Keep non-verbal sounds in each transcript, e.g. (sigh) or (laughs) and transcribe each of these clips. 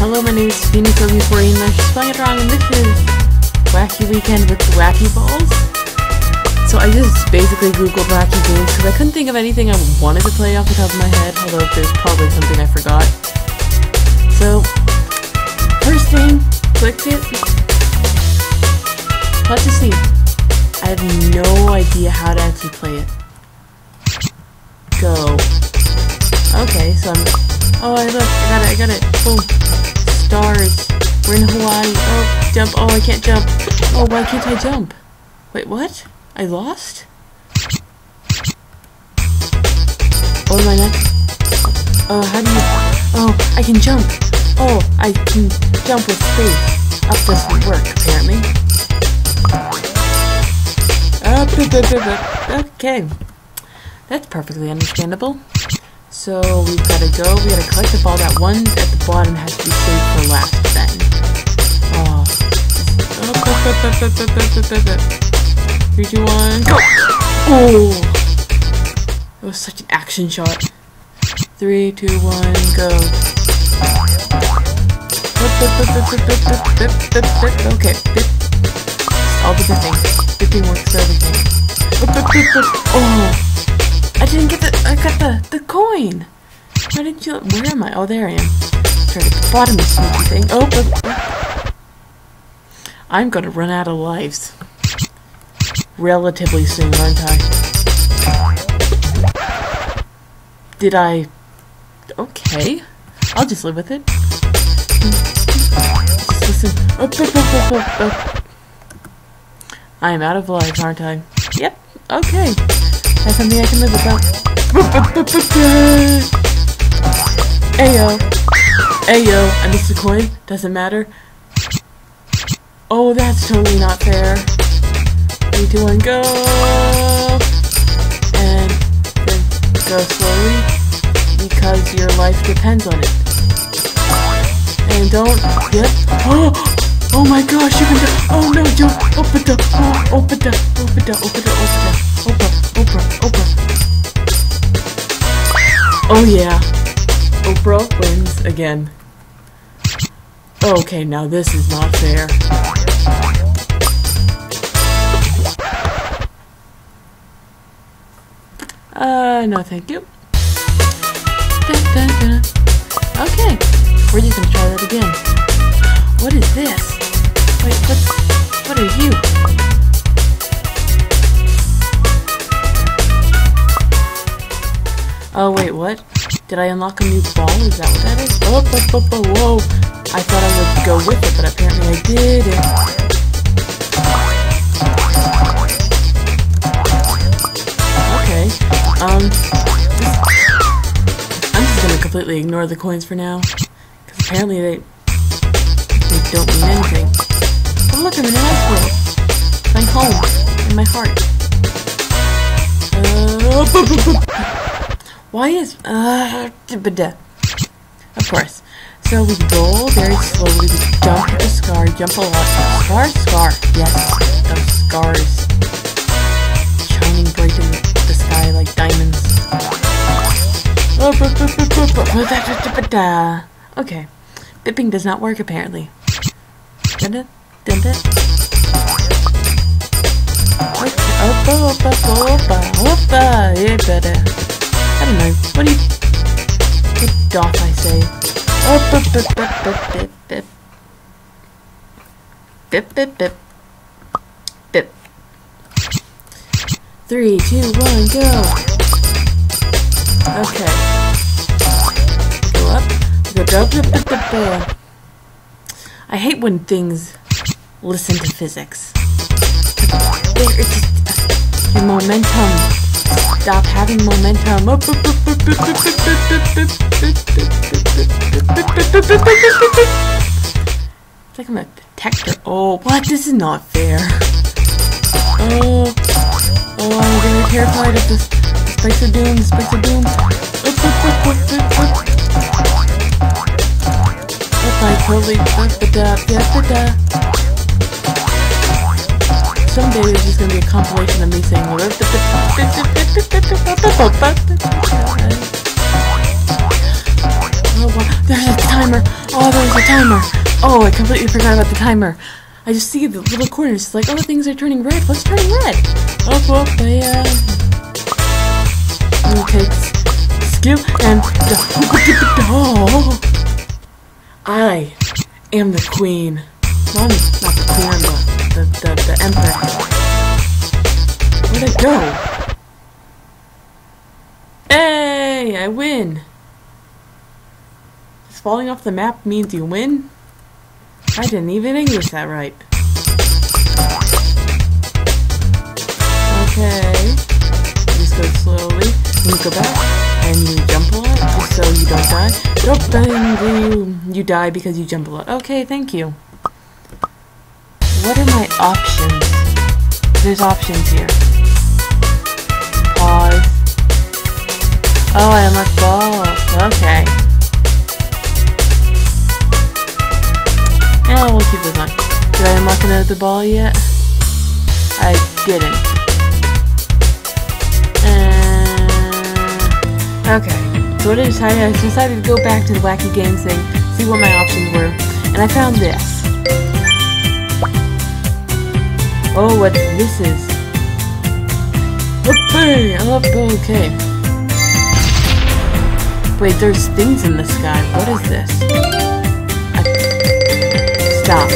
Hello, my name is Phoenix OB14 and I'm just playing it wrong and this is Wacky Weekend with Wacky Ballz. So I just basically googled wacky games because I couldn't think of anything I wanted to play off the top of my head, although there's probably something I forgot. So, first thing, clicked it. Let's just see. I have no idea how to actually play it. Go. Okay, so I'm... Oh, I look, I got it, I got it. Boom. Stars. We're in Hawaii. Oh, jump. Oh, I can't jump. Oh, why can't I jump? Wait, what? I lost? Oh, my next? Oh, how do you... Oh, I can jump. Oh, I can jump with space. Up doesn't work, apparently. Up, okay. That's perfectly understandable. So we've got to go. We got to collect the ball. That one at the bottom has to be saved for last. Then. Oh. Three, two, one, go! Oh! It was such an action shot. Three, two, one, go. Okay. All the bipping. Bipping works everything. Oh! I didn't get the. I got the the coin. Why didn't you? Where am I? Oh, there I am. Try to bottom sneaky thing. Oh, but. I'm gonna run out of lives. Relatively soon, aren't I? Did I? Okay. I'll just live with it. Listen. Oh, oh, oh, I am out of lives, aren't I? Yep. Okay. That's something I can live without. Ayo. Ayo. I missed the coin. Doesn't matter. Oh, that's totally not fair. Three, two, one, go. And then go slowly because your life depends on it. And don't. Yep. (gasps) Oh! Oh my gosh, you can do. Oh no, jump. Open the. Oh, open the. Open the. Open the. Open the. Oprah, Oprah. Oh yeah. Oprah wins again. Okay, now this is not fair. Uh, no thank you. Okay, we're just gonna try that again. What is this? Wait, what's, what are you? Oh, wait, what? Did I unlock a new ball? Is that what that is? Oh, oh, oh, oh, whoa. I thought I would go with it, but apparently I didn't. Okay. Um, I'm just gonna completely ignore the coins for now. Because apparently they, they don't mean anything. But look, I'm in an ice world. Home. In my heart. Uh, (laughs) why is uh of course. So we roll very slowly, we jump the scar, jump a lot. Scar, scar, yes, those scars. Shining bright in the sky like diamonds. Okay. Bipping does not work apparently. Opa, opa, opa, opa, yeah, better. I don't know. What do you... What doth I say? Oh, bip, bip, bip, bip, bip, bip. Bip, bip, bip. Bip. Three, two, one, go! Okay. Go up. Go down. Bip, bip, bip, bip. I hate when things listen to physics. There, it's just, your momentum Stop having momentum. It's like I'm a detector. Oh, what? This is not fair. Oh, oh, I'm very terrified of this. Spikes of doom. Spikes of doom. If I totally da da da someday there's just gonna be a compilation of me saying Oh. There's a timer. Oh, there's a timer. Oh, I completely forgot about the timer. I just see the little corners. It's like, oh, things are turning red. What's turning red? Oh, well, they, uh... Takes skill and... Oh! I am the queen. Not, not the queen, I'm the, the, the, emperor. Where'd it go? Hey, I win. Just falling off the map means you win? I didn't even English that right. Okay. Just go slowly. You go back and you jump a lot just so you don't die. Nope, then you, you die because you jump a lot. Okay, thank you. What are my options? There's options here. Pause. Oh, I unlocked balls. Okay. Yeah, we'll keep this on. Did I unlock another ball yet? I didn't. Uh, okay. So what I decided, I decided to go back to the wacky games thing, see what my options were, and I found this. Oh, what this is. Okay, up, okay. Wait, there's things in the sky. What is this? I... Stop.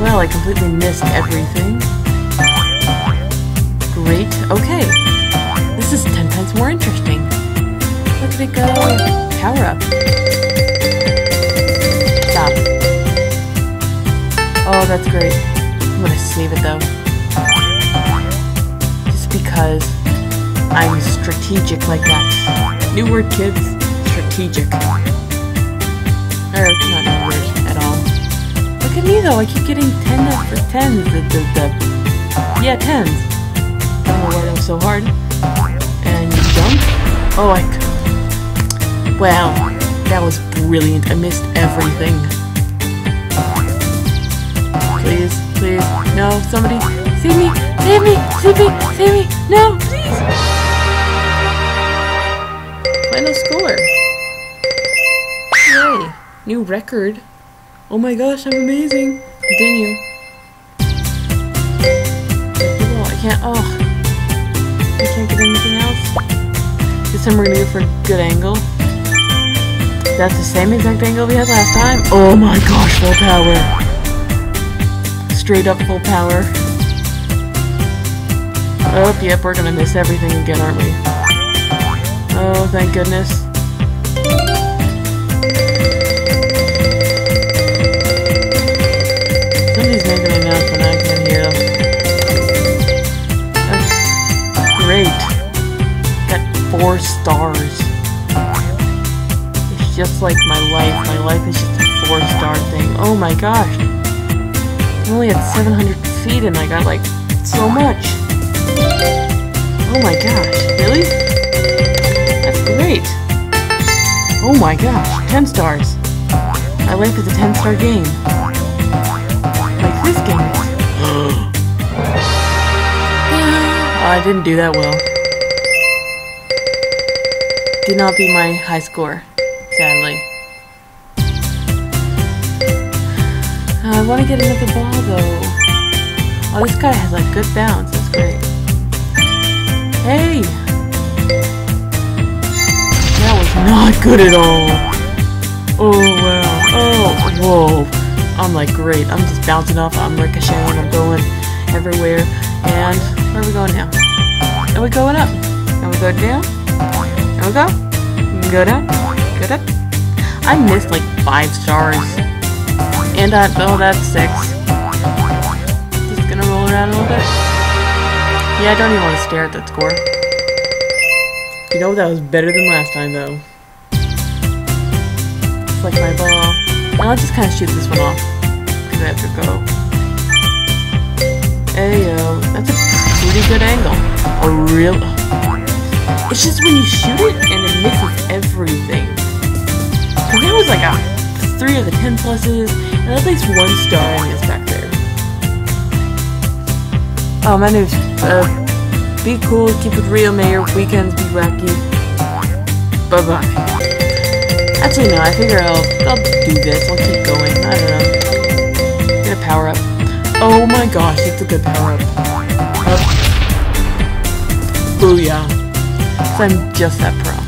Well, I completely missed everything. Great, okay. This is ten times more interesting. Look at it go. Power up. Stop. Oh, that's great. I'm gonna save it though. Just because I'm strategic like that. New word, kids. Strategic. Or, not new word at all. Look at me though, I keep getting 10 for 10s. The, the, the, yeah, 10s. I don't know why that was so hard. And you jump. Oh, I... Wow. That was brilliant. I missed everything. Please, please, no, somebody, save me, save me, save me, save me, no, please. Final score. Yay, new record. Oh my gosh, I'm amazing. Continue. Oh, I can't, oh. I can't get anything else. This time we're gonna go for a good angle. That's the same exact angle we had last time. Oh my gosh, full power straight up full power. Oh, yep, we're gonna miss everything again, aren't we? Oh, thank goodness. Somebody's making an announcement, I can hear them. That's great. Got four stars. It's just like my life. My life is just a four-star thing. Oh my gosh. I'm only at 700 feet and I got like so much. Oh my gosh, really? That's great. Oh my gosh, 10 stars. My life is a 10 star game. Like this game (gasps) I didn't do that well. Did not beat my high score, sadly. Uh, I want to get another ball though. Oh, this guy has like good bounce. That's great. Hey! That was not good at all. Oh, wow. Oh, whoa. I'm like, great. I'm just bouncing off. I'm ricocheting. I'm going everywhere. And where are we going now? Are we going up? Are we going down? There we go. Go down. Go up. I missed like five stars. And uh, oh, that's six. Just gonna roll around a little bit. Yeah, I don't even want to stare at that score. You know, that was better than last time, though. Like my ball. Now let's just kind of shoot this one off. Because I have to go. Ayo. That's a pretty good angle. A real... It's just when you shoot it and it misses everything. Because that was like a three of the 10 pluses, and at least one star in there. Oh, my name's, uh, be cool, keep it real, Mayor, weekends be wacky. bye-bye. Actually, no, I figure I'll, I'll do this. I'll keep going. I don't know. Get a power-up. Oh my gosh, it's a good power-up. Up. Booyah. So I'm just that pro.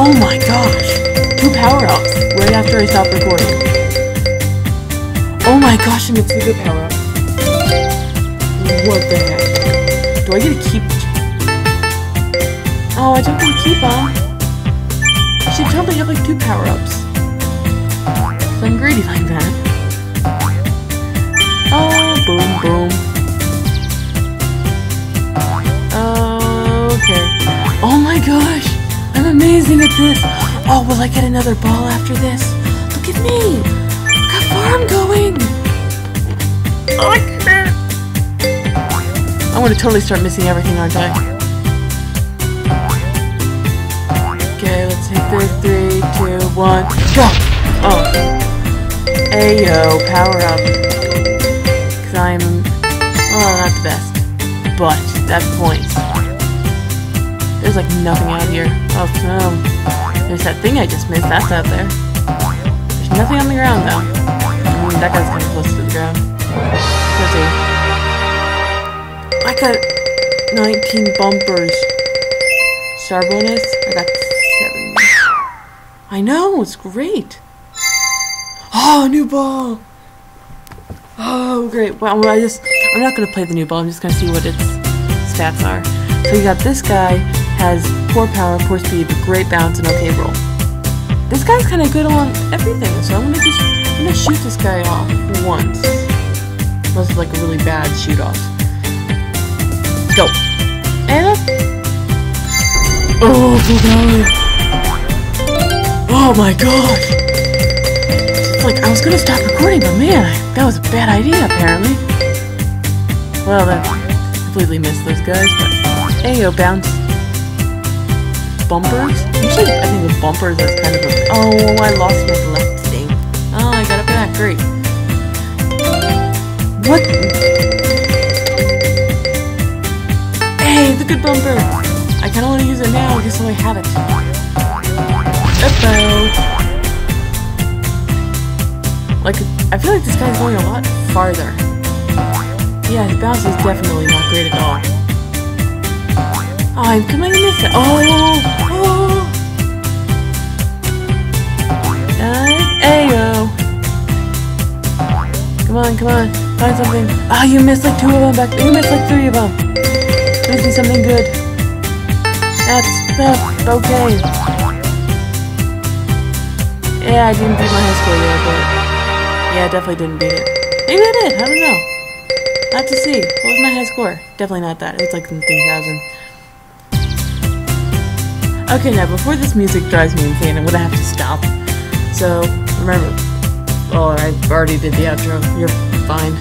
Oh my gosh! Two power-ups right after I stop recording. Oh my gosh, and it's a good power-up. What the heck? Do I get to keep... Oh, I don't get to keep them. I should probably have like two power-ups. I'm greedy like that. Oh, boom, boom. Okay. Oh my gosh! I'm amazing at this! Oh, will I get another ball after this? Look at me! Look how far I'm going! Oh, I can't! I'm gonna totally start missing everything, aren't I? Okay, let's hit this. Three, two, one, go! Oh. Ayo, power up. Cause I'm, well, not the best. But, that's points. There's like nothing out here. Oh no. There's that thing I just missed. That's out there. There's nothing on the ground though. Mean, that guy's kind of close to the ground. Let's see. I got 19 bumpers. Star bonus? I got 7. I know, it's great. Oh, new ball! Oh, great. Well, I just, I'm not going to play the new ball. I'm just going to see what its stats are. So you got this guy has poor power, poor speed, great bounce and okay roll. This guy's kind of good on everything, so I'm gonna just I'm gonna shoot this guy off once. Unless it's like a really bad shoot off. Go. And up. Oh, no. Oh my god. Like I was gonna stop recording, but man, I, that was a bad idea apparently. Well, then completely missed those guys, but Ayo, bounce bumpers? Usually I think of bumpers as kind of a... Oh, I lost my left thing. Oh, I got it back. Great. What? Hey, the good bumper! I kind of want to use it now because I have it. Uh-oh. Like, I feel like this guy's going a lot farther. Yeah, his bounce is definitely not great at all. I'm coming miss it. Oh, oh. Come on, come on. Find something. Ah, oh, you missed like two of them back. You missed like three of them. Missing something good. That's, that's okay. Yeah, I didn't beat my high score there, but yeah, I definitely didn't beat it. Maybe I did. I don't know. Have to see. What was my high score? Definitely not that. It's like in 3,000. Okay, now before this music drives me insane, I'm gonna have to stop. So, remember, oh, I already did the outro. You're fine.